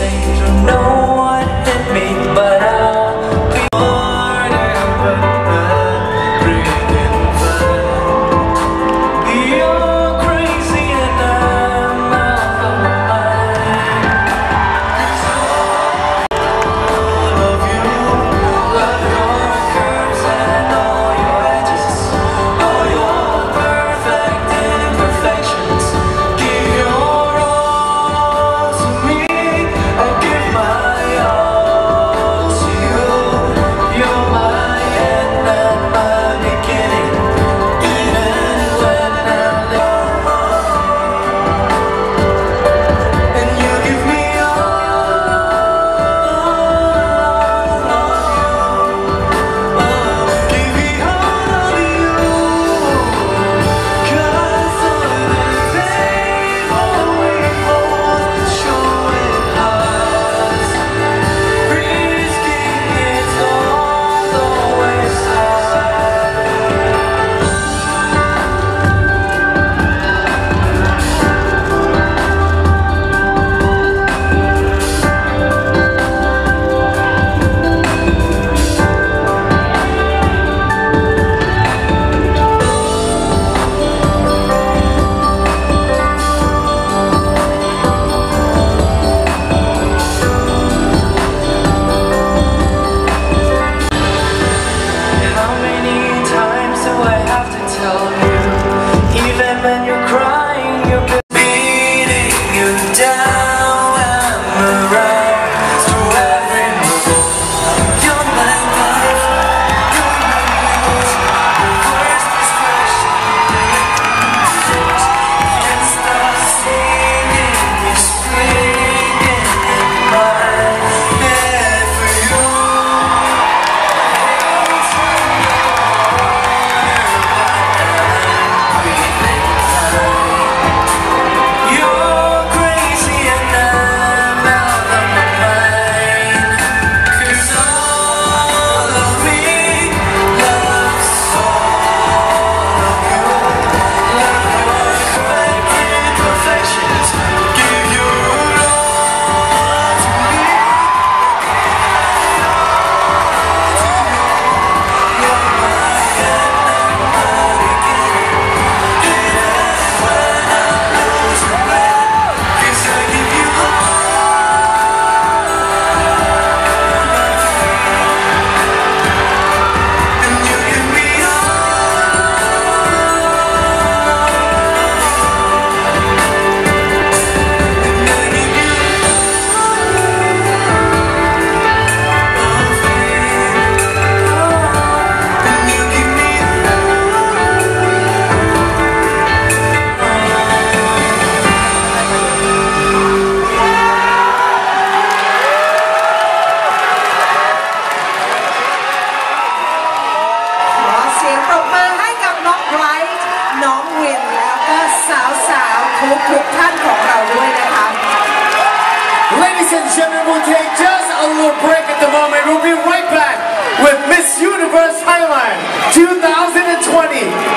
same vs. Thailand 2020 Top